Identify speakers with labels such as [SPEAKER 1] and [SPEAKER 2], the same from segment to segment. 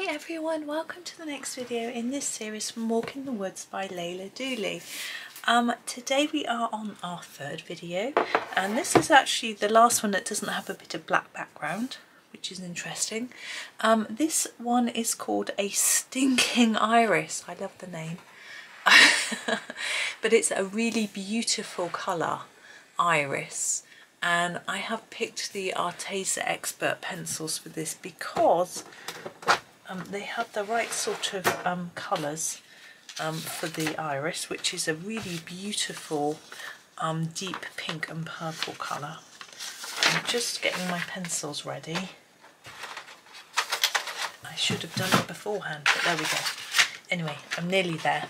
[SPEAKER 1] Hi everyone, welcome to the next video in this series from Walk in the Woods by Leila Duly. Um, today we are on our third video and this is actually the last one that doesn't have a bit of black background which is interesting. Um, this one is called a stinking iris, I love the name, but it's a really beautiful colour iris and I have picked the Arteza Expert pencils for this because um, they have the right sort of um, colours um, for the iris which is a really beautiful um, deep pink and purple colour. I'm just getting my pencils ready. I should have done it beforehand but there we go. Anyway I'm nearly there.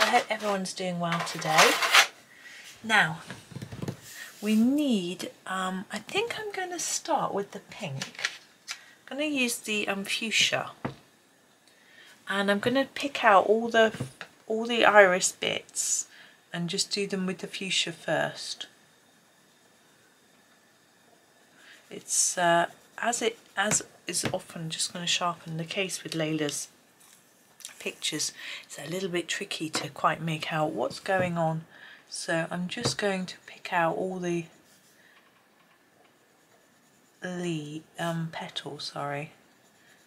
[SPEAKER 1] I hope everyone's doing well today. Now we need, um, I think I'm going to start with the pink. Going to use the um, fuchsia and I'm going to pick out all the all the iris bits and just do them with the fuchsia first. It's uh, as it as is often just going to sharpen the case with Leila's pictures. It's a little bit tricky to quite make out what's going on so I'm just going to pick out all the the um, petals, sorry,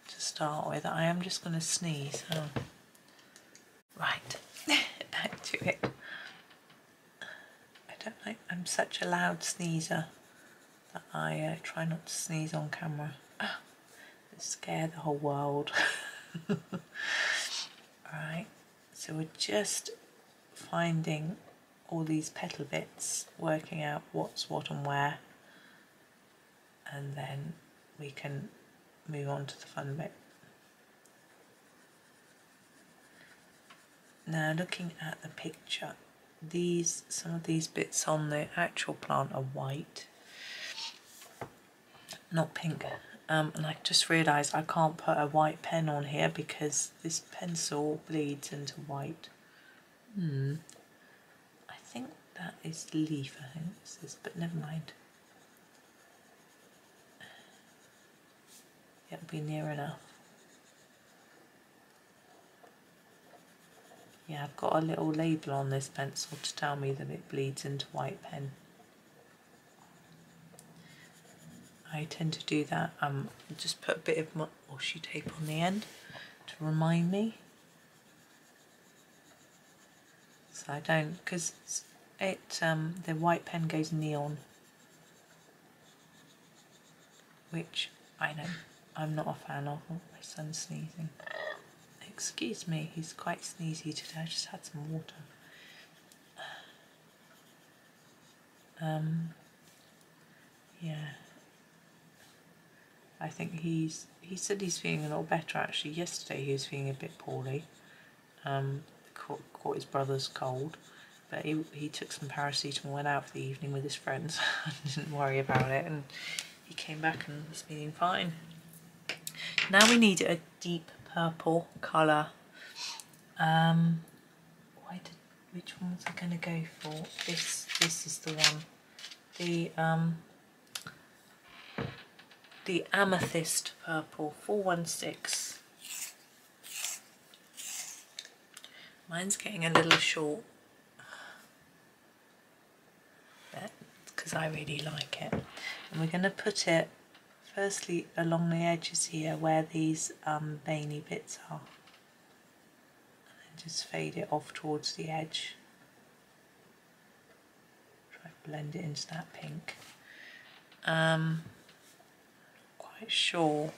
[SPEAKER 1] to start with. I am just going to sneeze. Oh. Right, back to it. I don't like, I'm such a loud sneezer that I uh, try not to sneeze on camera. Oh, scare the whole world. Alright, so we're just finding all these petal bits, working out what's what and where, and then we can move on to the fun bit. Now looking at the picture, these some of these bits on the actual plant are white, not pink. Um, and I just realised I can't put a white pen on here because this pencil bleeds into white. Hmm, I think that is leaf, I think this is, but never mind. It'll be near enough. Yeah, I've got a little label on this pencil to tell me that it bleeds into white pen. I tend to do that. Um, just put a bit of washi tape on the end to remind me. So I don't, because it um, the white pen goes neon which I know I'm not a fan of. Oh, my son's sneezing. Excuse me, he's quite sneezy today. I just had some water. Um, yeah. I think he's, he said he's feeling a little better actually. Yesterday he was feeling a bit poorly. Um, caught, caught his brother's cold but he, he took some paracetamol, and went out for the evening with his friends, didn't worry about it, and he came back and was feeling fine. Now we need a deep purple colour. Um, did, which one was I going to go for? This, this is the one. The, um, the Amethyst Purple 416. Mine's getting a little short. because I really like it. And we're going to put it firstly along the edges here where these um, veiny bits are. And just fade it off towards the edge. Try to blend it into that pink. Um, quite sure.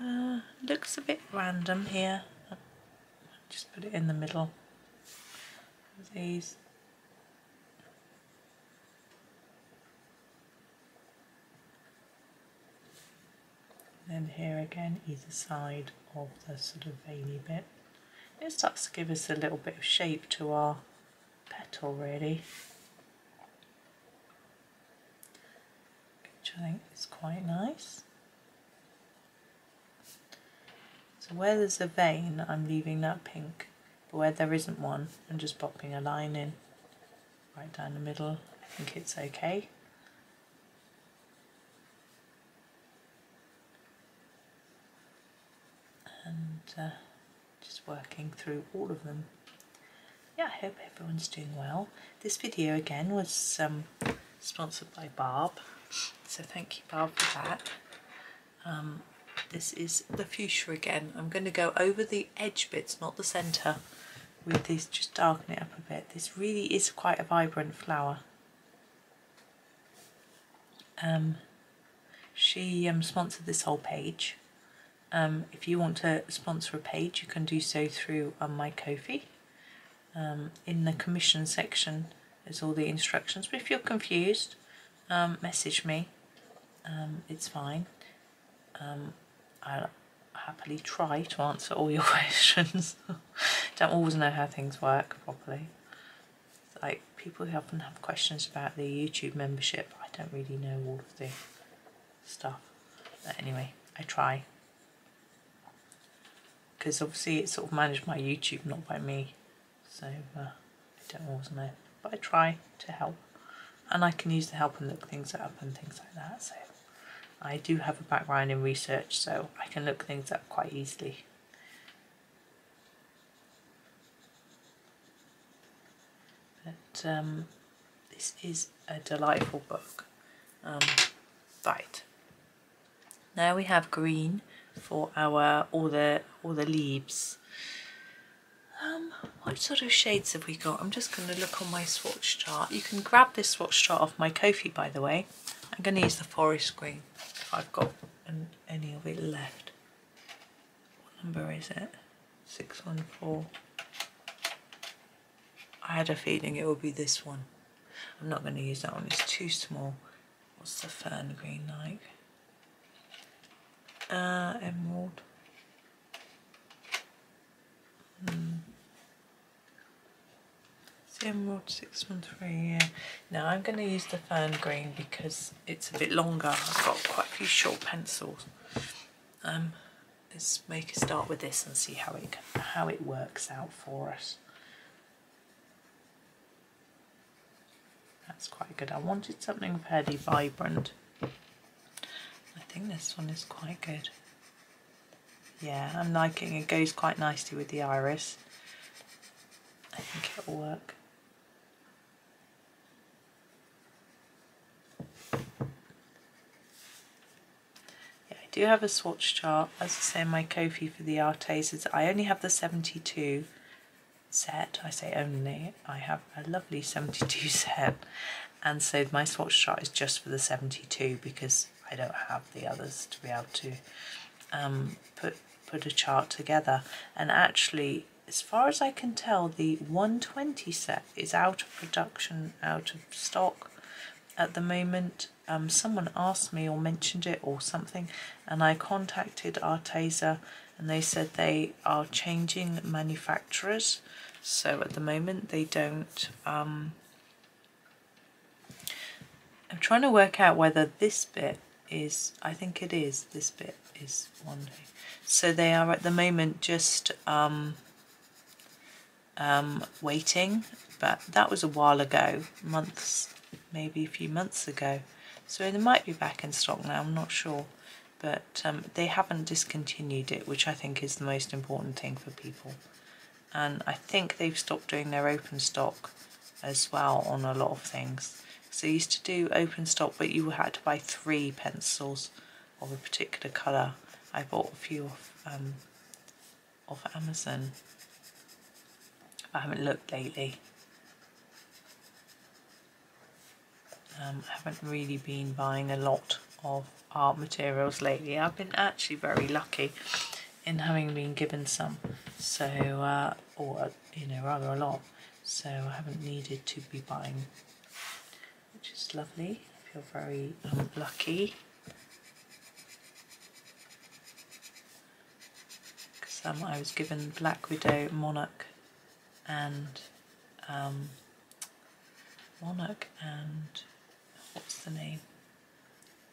[SPEAKER 1] Uh, looks a bit random here. Just put it in the middle these. Then here again either side of the sort of veiny bit. It starts to give us a little bit of shape to our petal really, which I think is quite nice. So where there's a vein I'm leaving that pink, but where there isn't one I'm just popping a line in right down the middle. I think it's okay. Uh, just working through all of them. Yeah, I hope everyone's doing well. This video again was um, sponsored by Barb, so thank you Barb for that. Um, this is the fuchsia again. I'm going to go over the edge bits, not the centre, with this, just darken it up a bit. This really is quite a vibrant flower. Um, she um, sponsored this whole page. Um, if you want to sponsor a page, you can do so through um, my Ko-fi. Um, in the commission section, there's all the instructions. But if you're confused, um, message me. Um, it's fine. Um, I'll happily try to answer all your questions. Don't always know how things work properly. Like people who often have questions about the YouTube membership, I don't really know all of the stuff. But anyway, I try. Because obviously it's sort of managed by YouTube, not by me. So uh, I don't always know. But I try to help. And I can use the help and look things up and things like that. So I do have a background in research, so I can look things up quite easily. But um, this is a delightful book. Um, right. Now we have green for our all the all the leaves. Um, what sort of shades have we got? I'm just going to look on my swatch chart. You can grab this swatch chart off my Ko-fi, by the way. I'm going to use the forest green if I've got an, any of it left. What number is it? 614. I had a feeling it would be this one. I'm not going to use that one, it's too small. What's the fern green like? Uh, emerald. Hmm. Emerald 613, yeah. Now I'm going to use the fern green because it's a bit longer. I've got quite a few short pencils. Um, let's make a start with this and see how it how it works out for us. That's quite good. I wanted something fairly vibrant. Think this one is quite good. Yeah, I'm liking it. goes quite nicely with the iris. I think it'll work. Yeah, I do have a swatch chart. As I say, my Ko-fi for the Artezas. I only have the 72 set. I say only. I have a lovely 72 set. And so my swatch chart is just for the 72 because I don't have the others to be able to um, put put a chart together. And actually, as far as I can tell, the 120 set is out of production, out of stock at the moment. Um, someone asked me or mentioned it or something, and I contacted Arteza and they said they are changing manufacturers. So at the moment, they don't. Um, I'm trying to work out whether this bit is, I think it is, this bit is one. So they are at the moment just um, um, waiting, but that was a while ago, months, maybe a few months ago. So they might be back in stock now, I'm not sure. But um, they haven't discontinued it, which I think is the most important thing for people. And I think they've stopped doing their open stock as well on a lot of things. So they used to do open stop but you had to buy three pencils of a particular colour. I bought a few off, um, off Amazon I haven't looked lately. Um, I haven't really been buying a lot of art materials lately. I've been actually very lucky in having been given some, so uh, or you know rather a lot. So I haven't needed to be buying, lovely. I feel very um, lucky. Because um, I was given Black Widow Monarch and um, monarch and what's the name?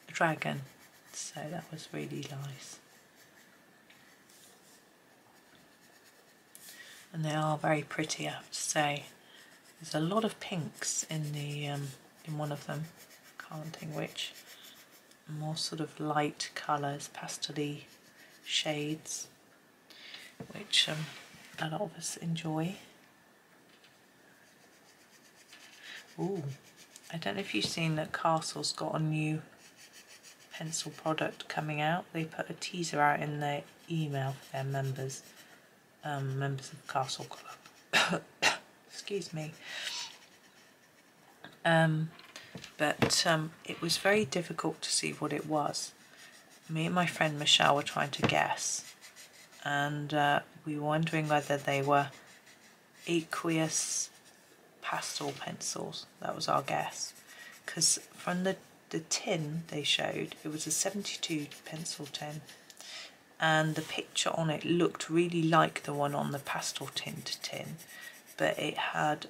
[SPEAKER 1] Dragon. So that was really nice. And they are very pretty, I have to say. There's a lot of pinks in the um, in one of them. Think which. More sort of light colours, pastel shades. which um, a lot of us enjoy. Ooh, I don't know if you've seen that Castle's got a new pencil product coming out. They put a teaser out in their email for their members, um, members of Castle Club. Excuse me. Um, but um, it was very difficult to see what it was. Me and my friend Michelle were trying to guess, and uh, we were wondering whether they were aqueous pastel pencils. That was our guess. Because from the, the tin they showed, it was a 72 pencil tin, and the picture on it looked really like the one on the pastel tint tin, but it had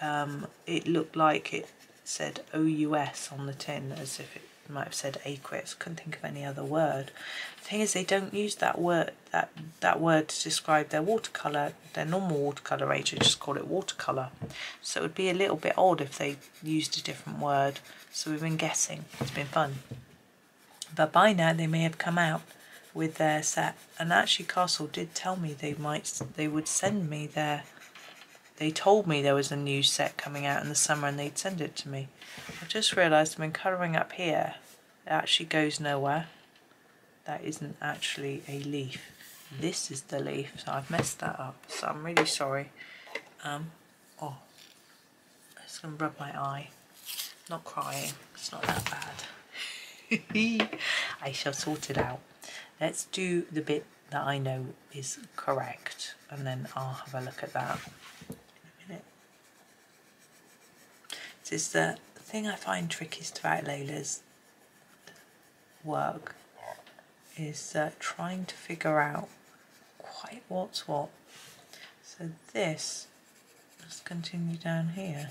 [SPEAKER 1] um, it looked like it said OUS on the tin as if it might have said aqueous. Couldn't think of any other word. The thing is, they don't use that word that that word to describe their watercolor. Their normal watercolor range, they just call it watercolor. So it would be a little bit odd if they used a different word. So we've been guessing. It's been fun. But by now they may have come out with their set. And actually, Castle did tell me they might they would send me their they told me there was a new set coming out in the summer and they'd send it to me. I've just realised I've been colouring up here. It actually goes nowhere. That isn't actually a leaf. This is the leaf, so I've messed that up. So I'm really sorry. Um, oh, I'm just going to rub my eye. Not crying, it's not that bad. I shall sort it out. Let's do the bit that I know is correct and then I'll have a look at that. Is the thing I find trickiest about Leila's work is uh, trying to figure out quite what's what. So this, let's continue down here.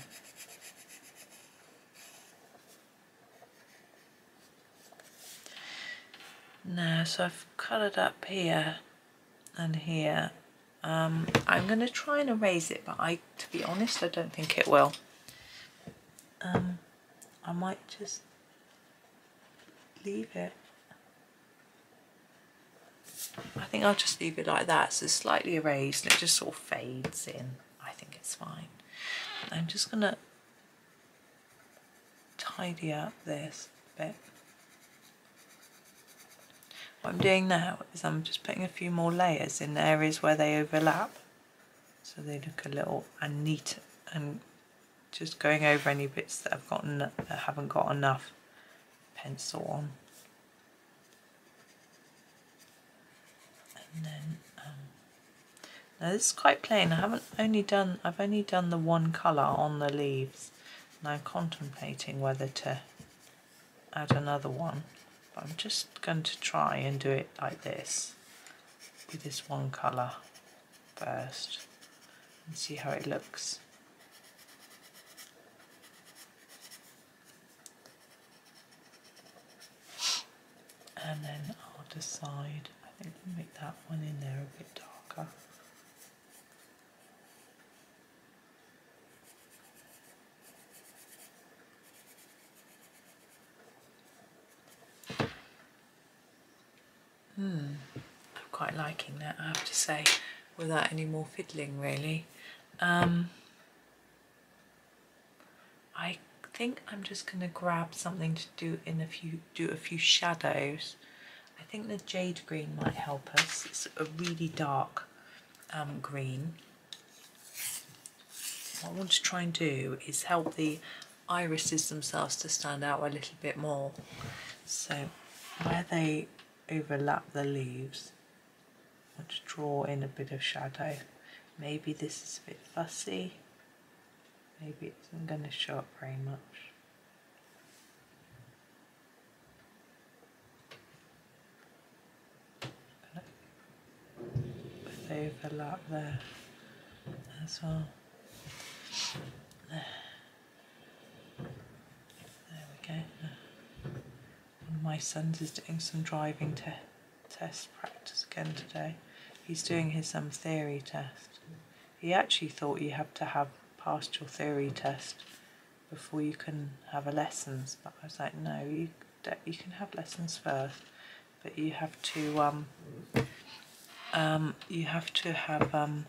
[SPEAKER 1] Now, so I've coloured up here and here. Um, I'm going to try and erase it, but I, to be honest, I don't think it will um, I might just leave it. I think I'll just leave it like that so it's slightly erased and it just sort of fades in. I think it's fine. I'm just going to tidy up this bit. What I'm doing now is I'm just putting a few more layers in areas where they overlap so they look a little and neat and just going over any bits that I've gotten that haven't got enough pencil on. And then um, now this is quite plain. I haven't only done I've only done the one colour on the leaves. And I'm contemplating whether to add another one. But I'm just going to try and do it like this with this one colour first and see how it looks. And then I'll decide, I think I'll make that one in there a bit darker. Hmm, I'm quite liking that I have to say, without any more fiddling really. Um, I think I'm just going to grab something to do in a few do a few shadows. I think the jade green might help us. It's a really dark um, green. What I want to try and do is help the irises themselves to stand out a little bit more. So where they overlap the leaves, I want to draw in a bit of shadow. Maybe this is a bit fussy maybe it isn't going to show up very much. Overlap there as well. There, we go. One of my sons is doing some driving te test practice again today. He's doing his um, theory test. He actually thought you have to have passed your theory test before you can have a lessons. But I was like, no, you you can have lessons first, but you have to um, um, you have to have um,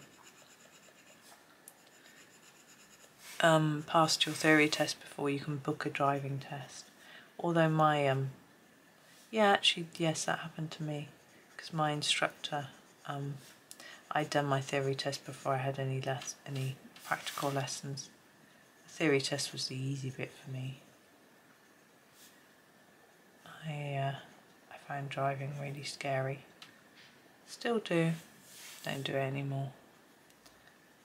[SPEAKER 1] um, passed your theory test before you can book a driving test. Although my, um, yeah, actually, yes, that happened to me because my instructor, um, I'd done my theory test before I had any less any practical lessons. The theory test was the easy bit for me. I, uh, I found driving really scary. Still do. Don't do it anymore.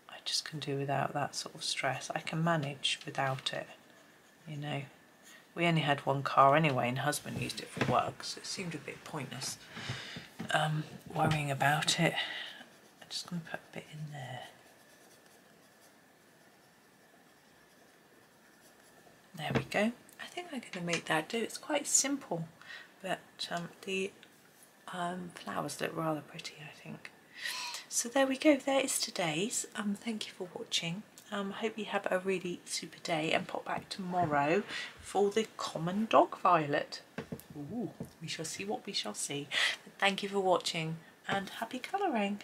[SPEAKER 1] I just can do without that sort of stress. I can manage without it, you know. We only had one car anyway and husband used it for work so it seemed a bit pointless um, worrying about it. I'm just going to put a bit in there. There we go. I think I'm going to make that do. It's quite simple, but um, the um, flowers look rather pretty, I think. So there we go. There is today's. Um, thank you for watching. Um, hope you have a really super day and pop back tomorrow for the common dog violet. Ooh, we shall see what we shall see. But thank you for watching and happy colouring.